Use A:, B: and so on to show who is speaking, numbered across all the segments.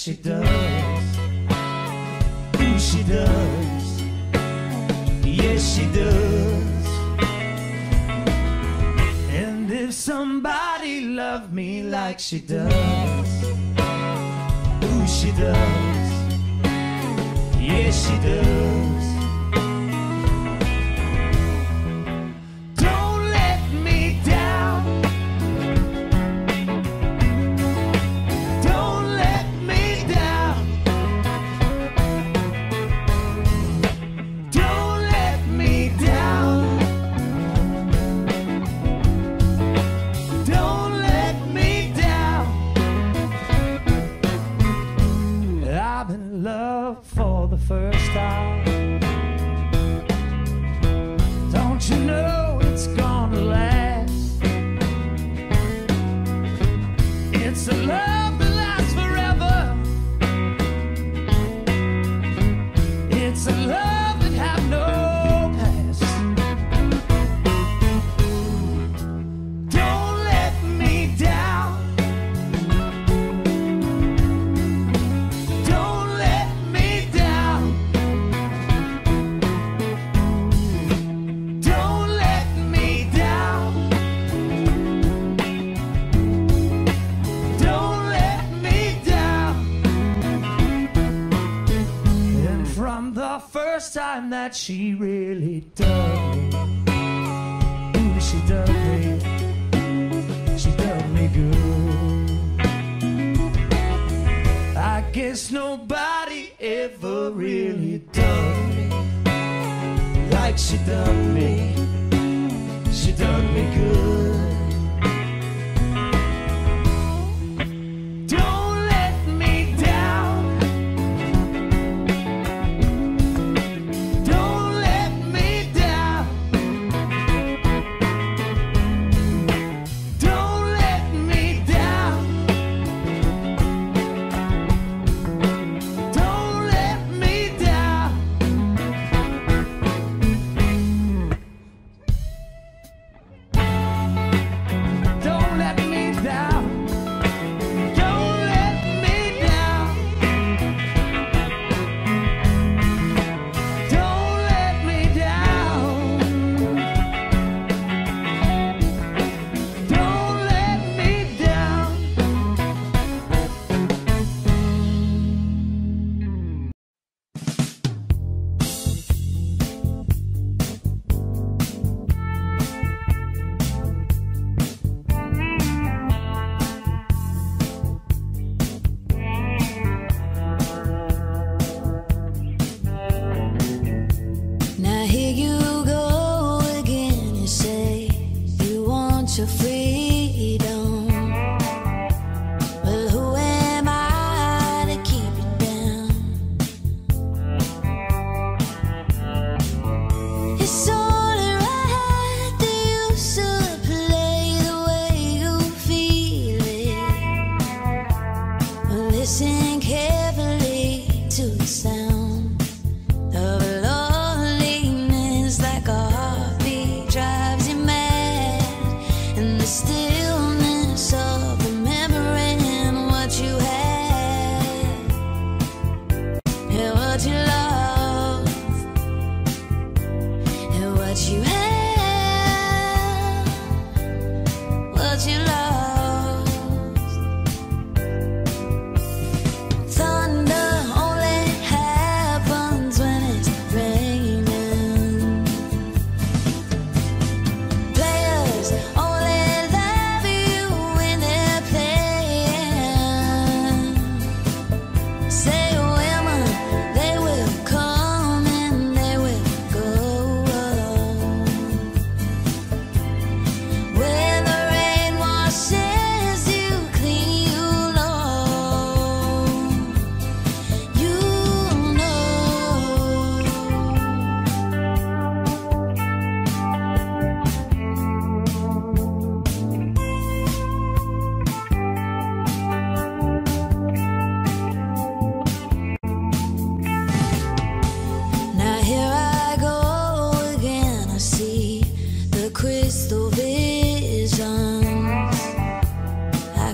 A: she does. Ooh, she does. Yes, she does. And if somebody loved me like she does, ooh, she does. Yes, she does. time that she really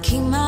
B: keep my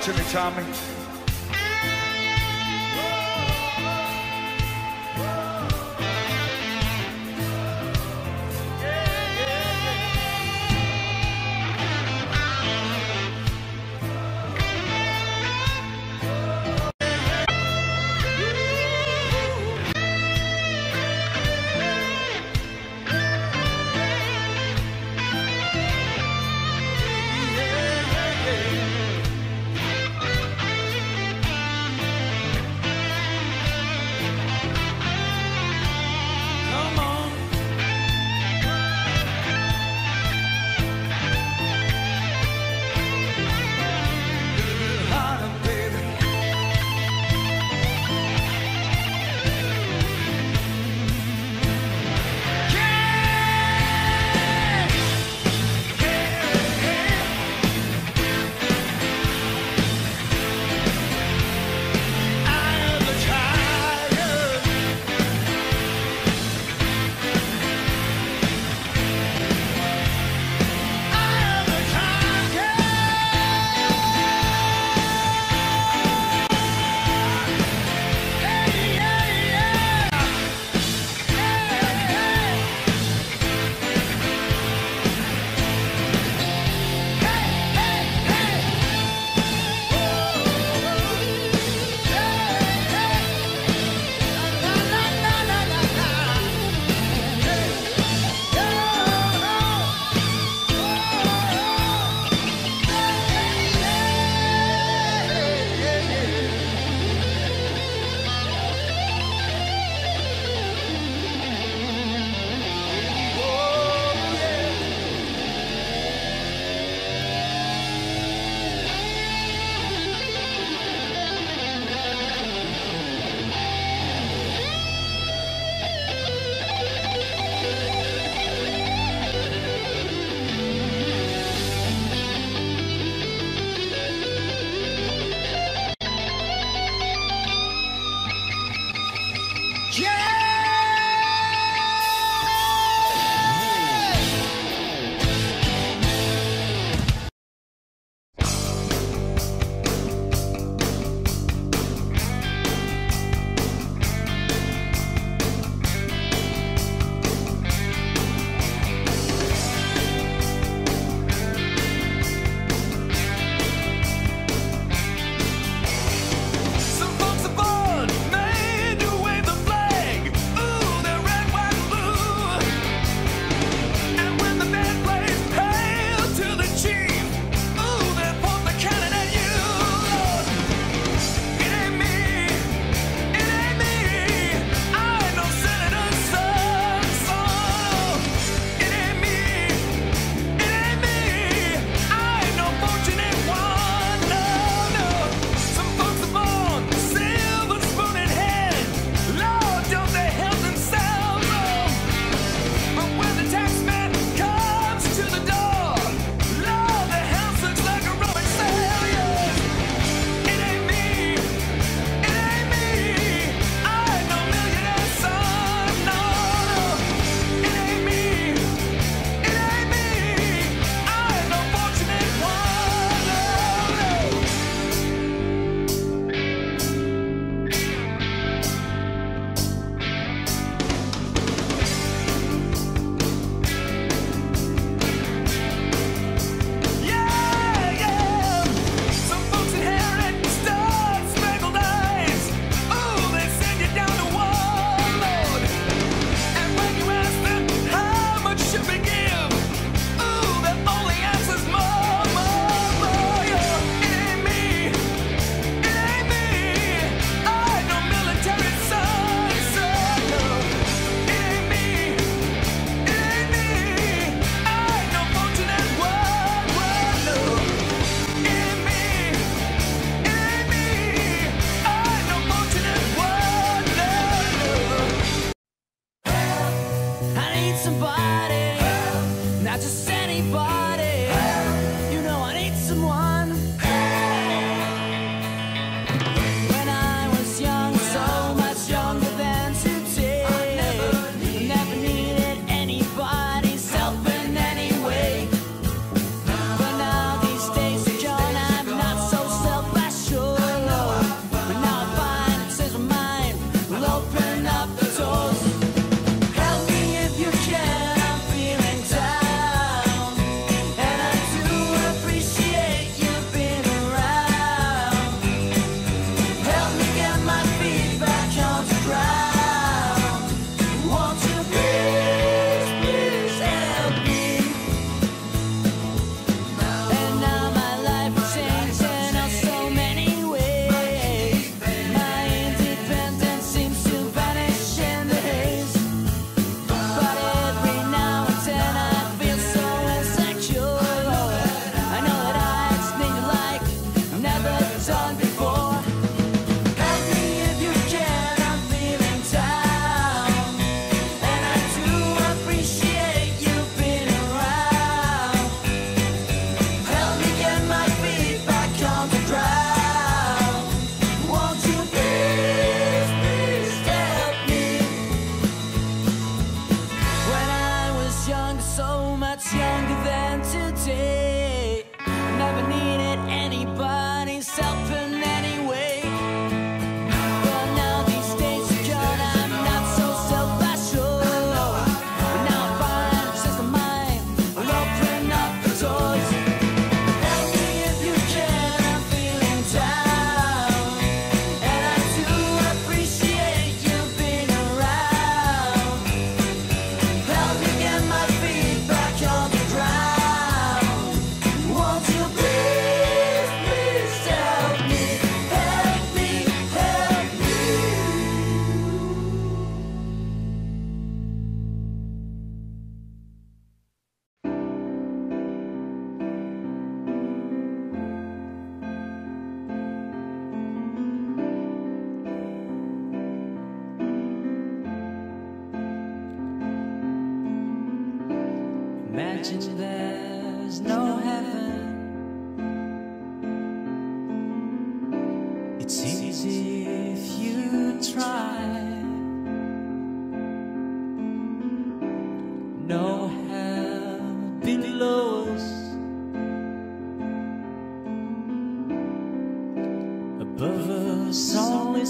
B: to me,
C: Tommy.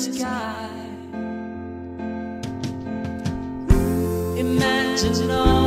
B: Sky. Imagine all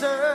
D: that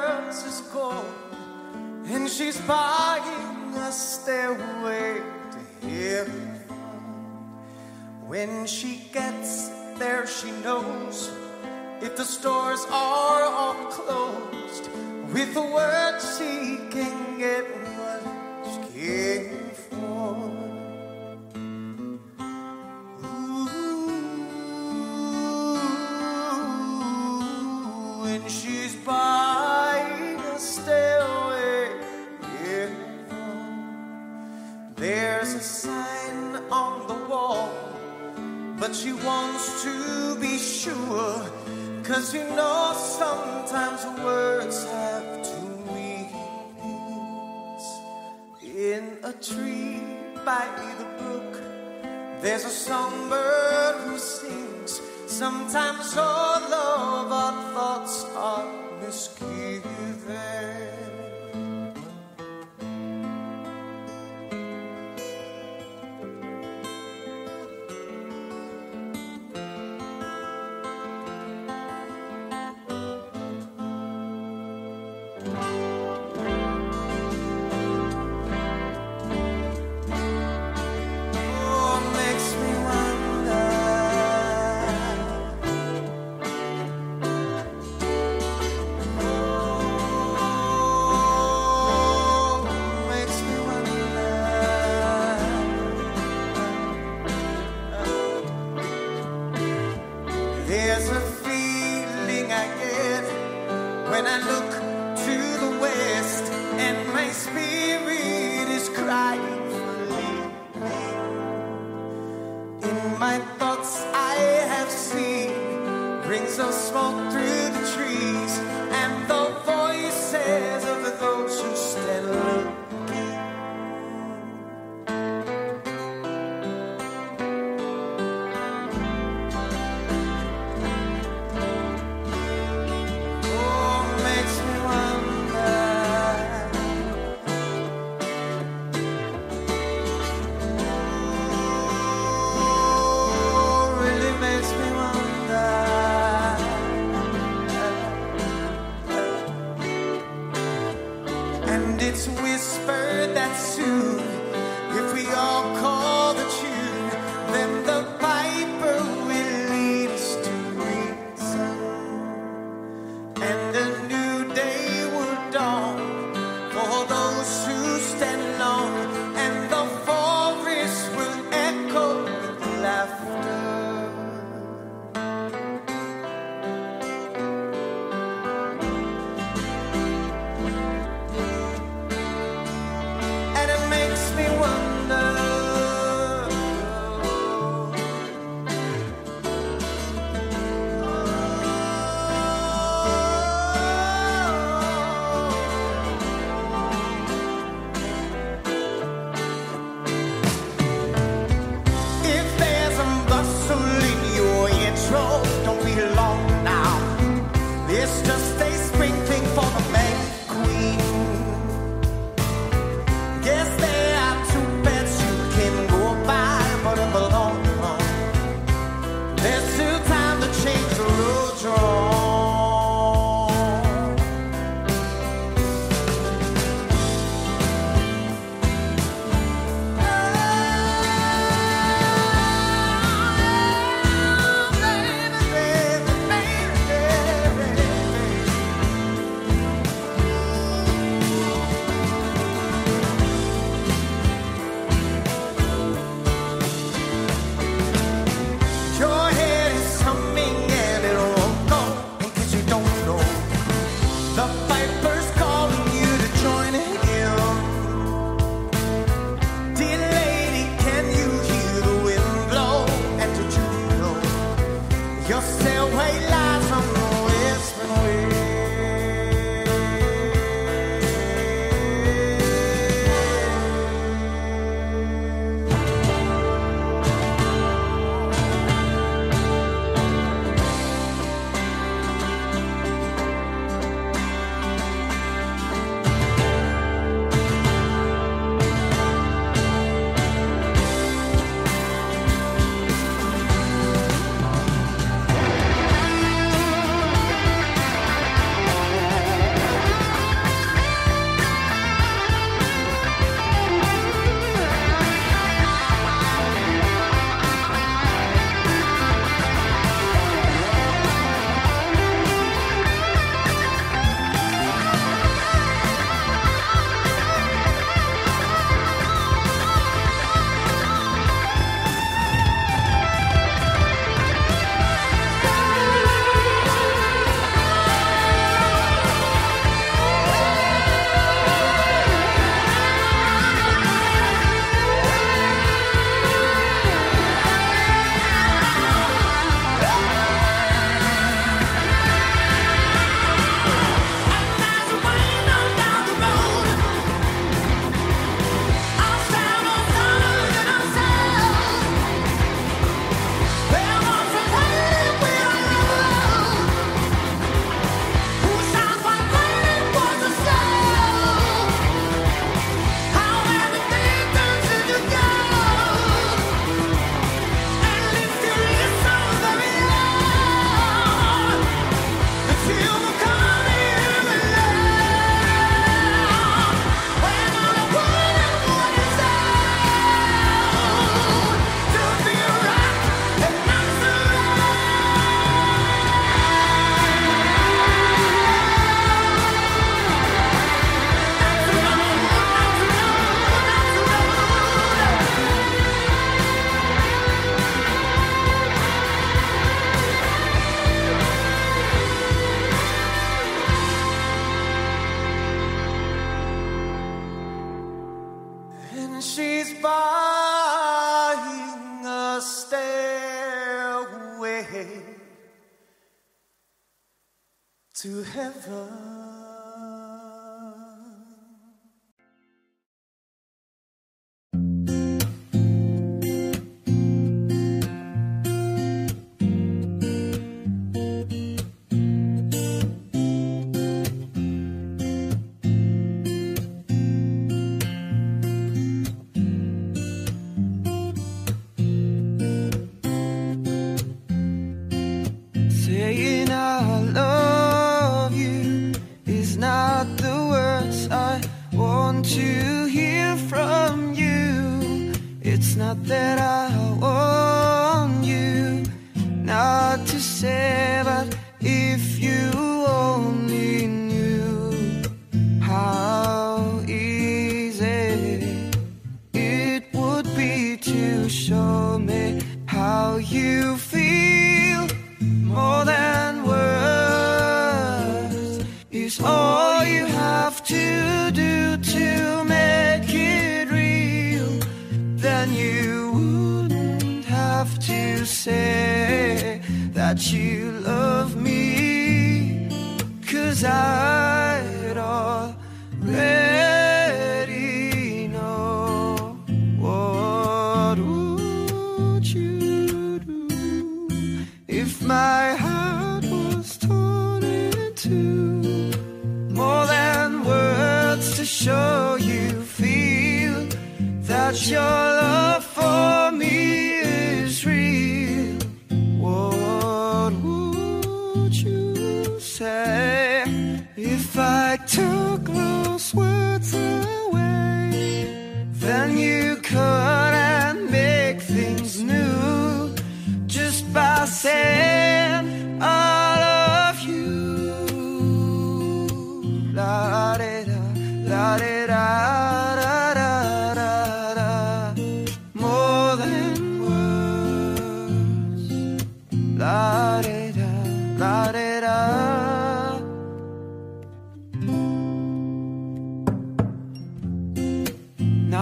D: to heaven.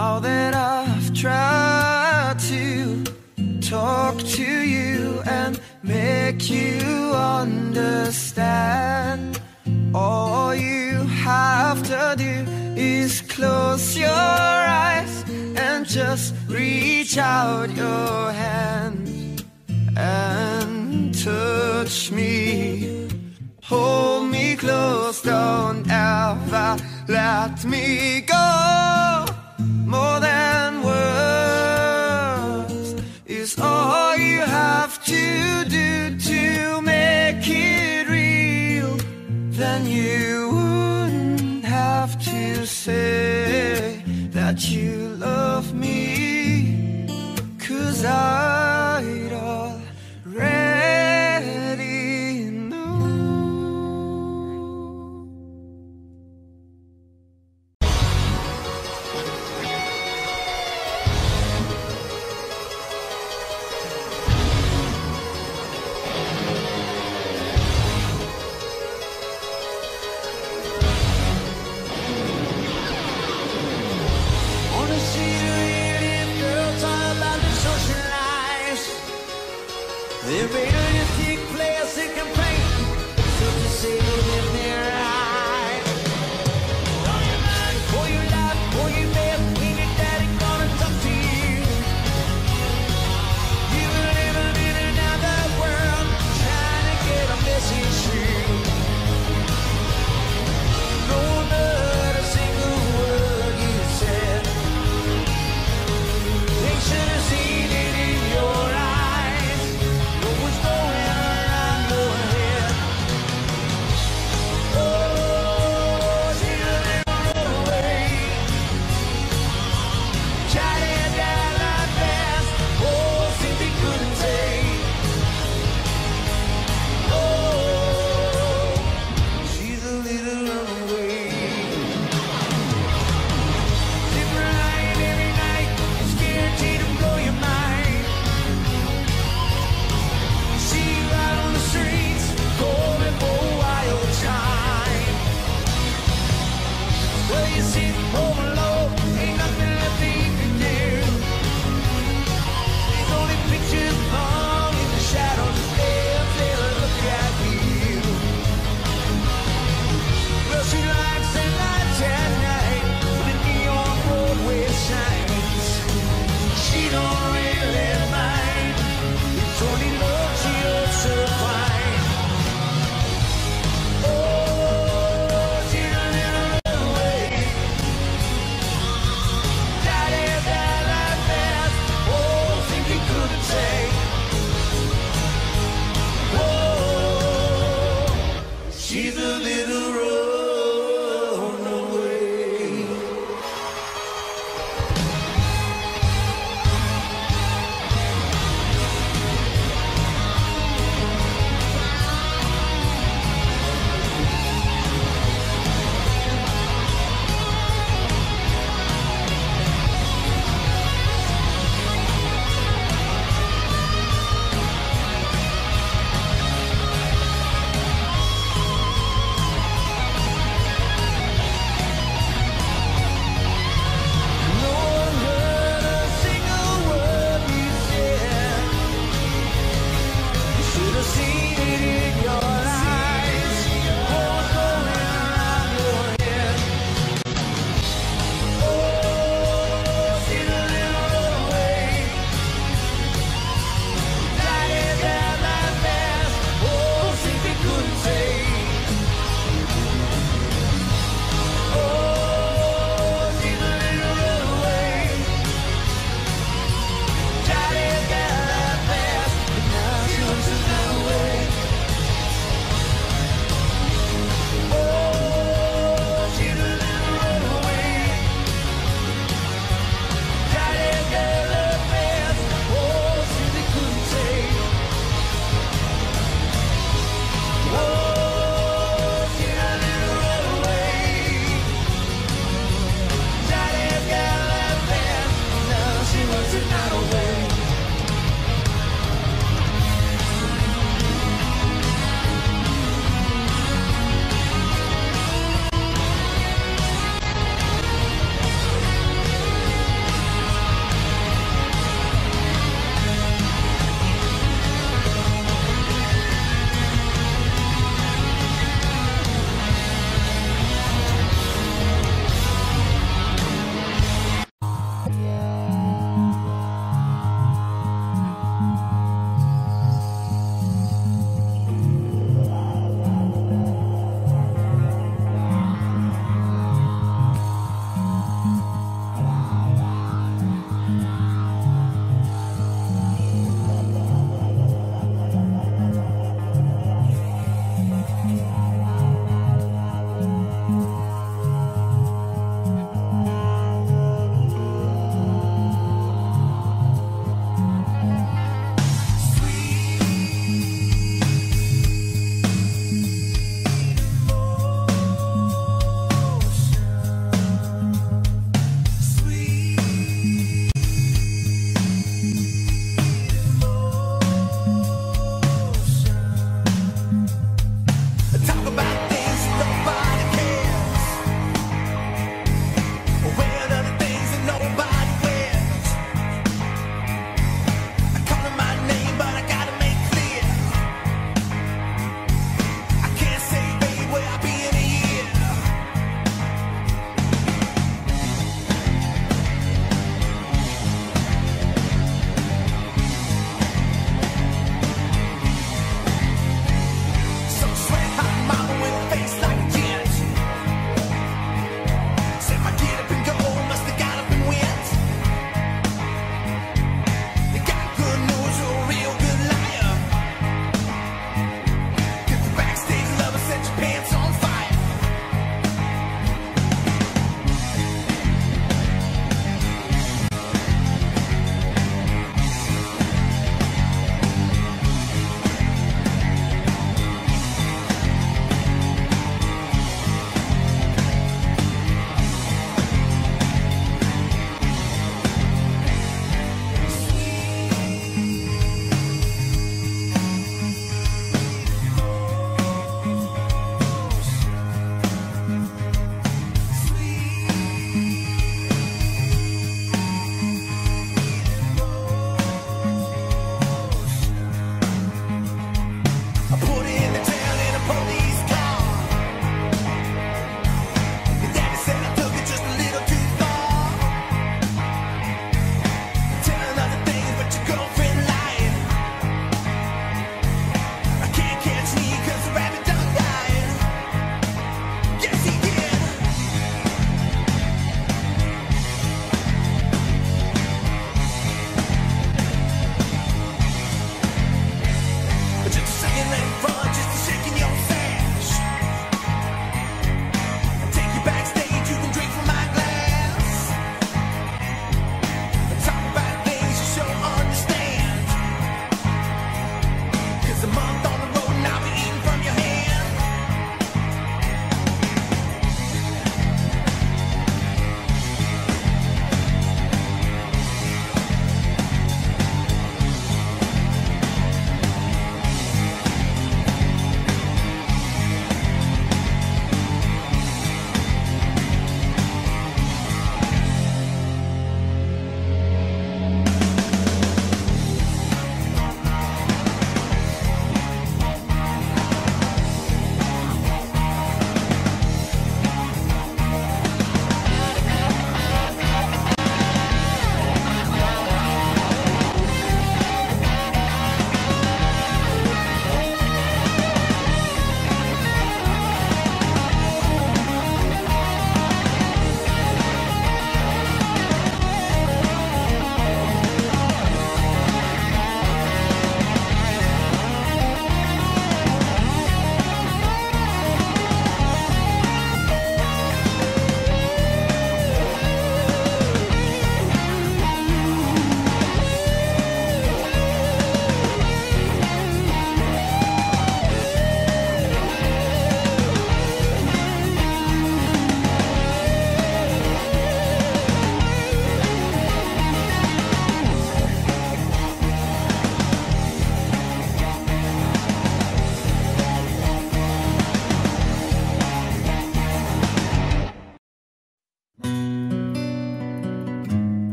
B: Now that I've tried to talk to you and make you understand, all you have to do is close your eyes and just reach out your hand and touch me. Hold me close, don't ever let me more than words is all you have to do to make it real. Then you wouldn't have to say.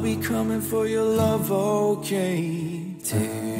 C: I'll be coming for your love, okay? Take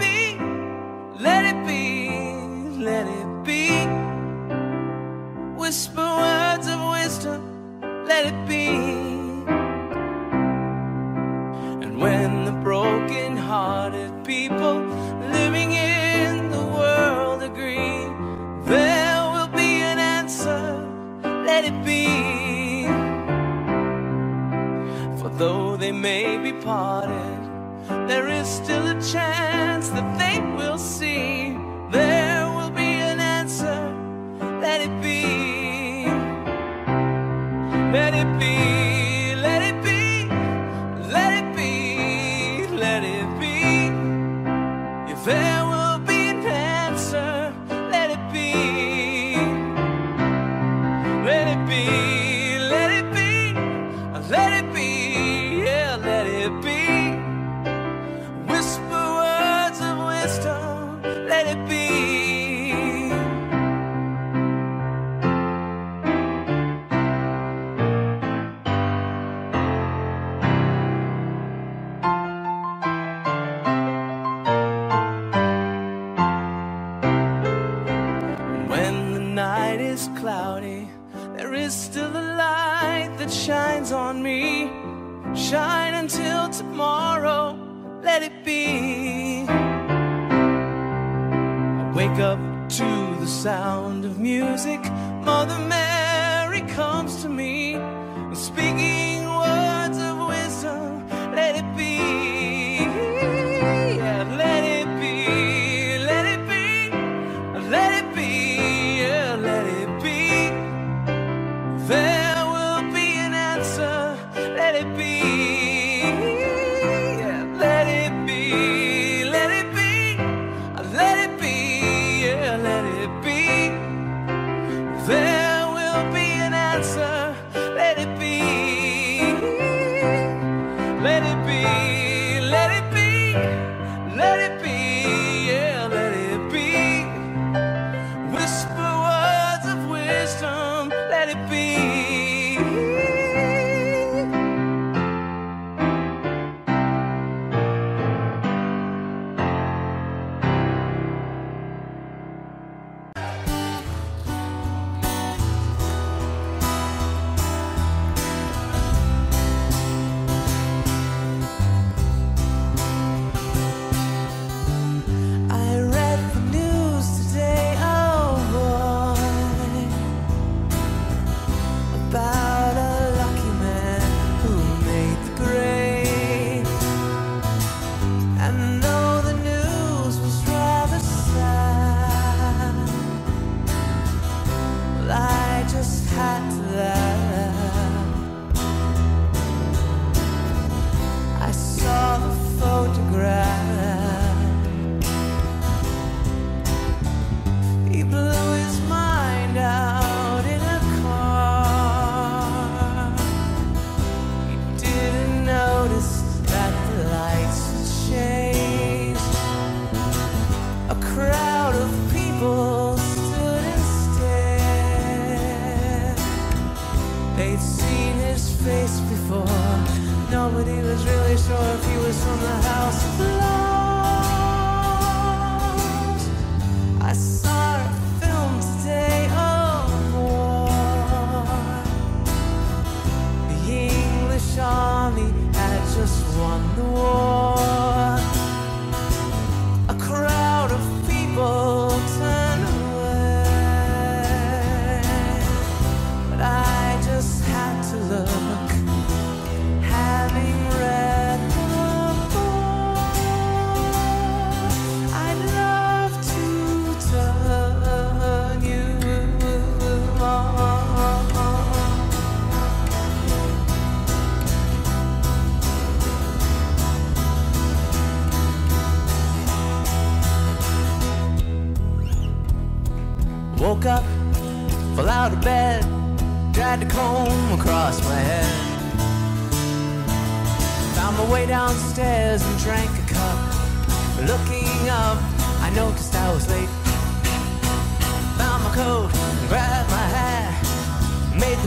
A: Whisper words of wisdom, let it be. And when the broken hearted people living in the world agree, there will be an answer, let it be. For though they may be parted, there is still a chance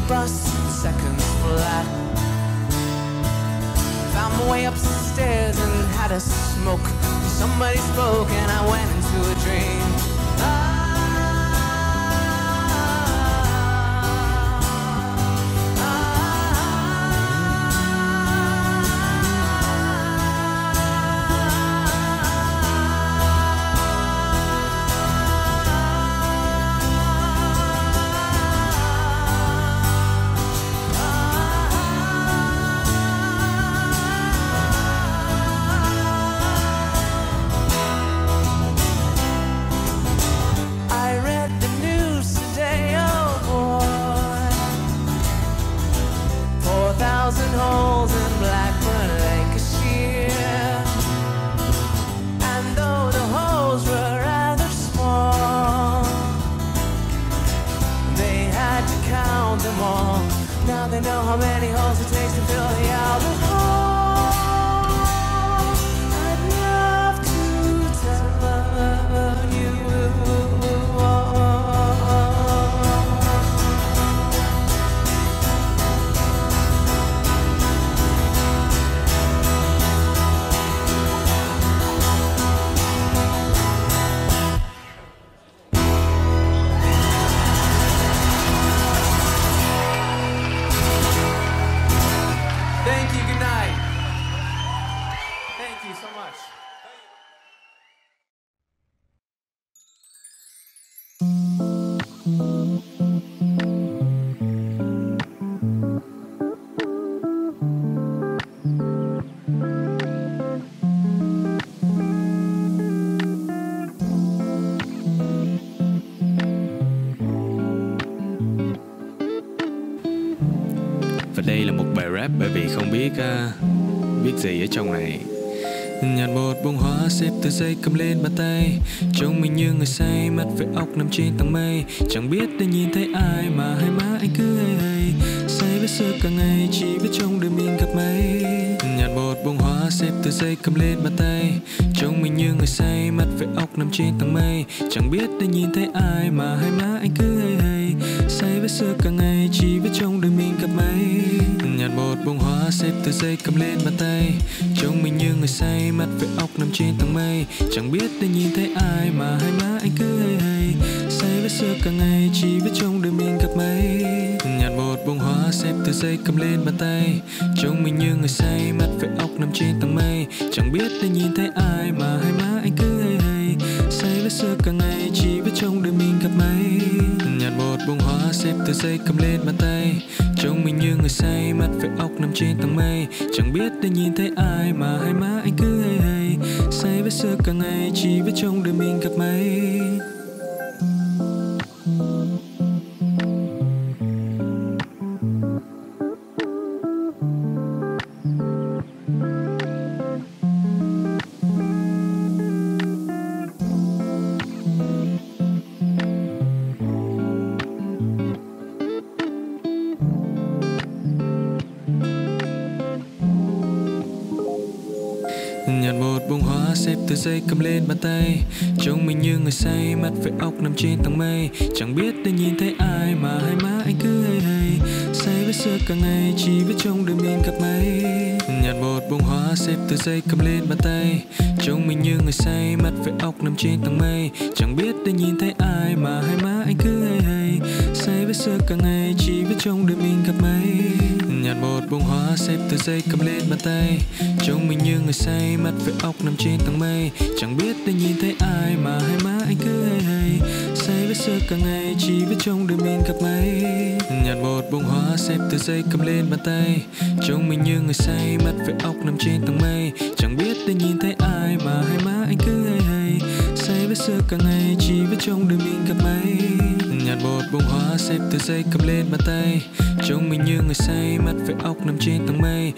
A: bus seconds flat. Found my way upstairs and had a smoke. Somebody spoke and I went into a dream.
C: Nằm trên tầng mây, Chẳng biết để nhìn thấy ai mà hai má anh cứ hay hay Say với sơ cả ngày, chỉ biết trong đời mình gặp mấy Nhặt một bông hoa xếp từ dây cầm lên bàn tay. Trông mình như người say, mắt với óc nằm trên tầng mây. Chẳng biết để nhìn thấy ai mà hai má anh cứ hay hay Say với sơ cả ngày, chỉ biết trong đời mình gặp mấy Nhặt một bông hoa xếp từ dây cầm lên bàn tay. Trông mình như người say, mắt với óc nằm trên tầng mây. Chẳng biết để nhìn thấy ai mà hai má anh cứ hay hay với xưa cả ngày, chỉ biết trong đời mình gặp mấy Nhặt một bông hoa xếp từ dây cầm lên bàn tay. Trông mình như người say, mắt với óc nằm trên tầng mây. Chẳng biết đã nhìn thấy ai mà hai má anh cứ hay hay Say với xưa cả ngày, chỉ biết trong đời mình gặp mấy Nhặt một bông hoa xếp từ dây cầm lên bàn tay. Trông mình như người say, mắt với óc nằm trên tầng mây. Chẳng biết đã nhìn thấy ai mà hai má anh cứ hay hay Say với xưa cả ngày, chỉ biết trong đời mình gặp mấy cầm lên bàn tay. Trông mình như người say, mắt với óc nằm trên tầng mây. Chẳng biết để nhìn thấy ai mà hai má anh cứ hay hay Say với sơ cả ngày, chỉ biết trong đời mình gặp mấy Nhặt một bông hoa xếp từ dây cầm lên bàn tay. Trông mình như người say, mắt với óc nằm trên tầng mây. Chẳng biết để nhìn thấy ai mà hai má anh cứ hay hay Say với sơ cả ngày, chỉ biết trong đời mình gặp mấy Nhặt một bông hoa xếp từ dây cầm lên bàn tay say mắt với ốc nằm trên tầng mây. Chẳng biết để nhìn thấy ai mà hai má anh cứ hay hay Say với sơ cả ngày, chỉ biết trong đời mình gặp mấy Nhặt một bông hoa xếp từ dây cầm lên bàn tay. Trông mình như người say mắt với ốc nằm trên tầng mây. Chẳng biết để nhìn thấy ai mà hai má anh cứ hay hay Say với sơ cả ngày, chỉ biết trong đời mình gặp mấy Nhặt một bông hoa xếp từ dây cầm lên bàn tay. Trông mình như người say mắt với ốc nằm trên tầng mây.